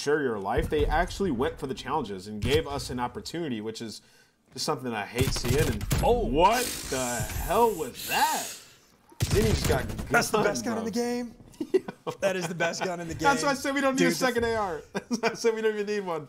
share your life. They actually went for the challenges and gave us an opportunity, which is just something I hate seeing. And oh, what the hell was that? Then he just got. That's the best best gun in the game. that is the best gun in the game. That's why I said we don't need a second AR. That's why I said we don't even need one.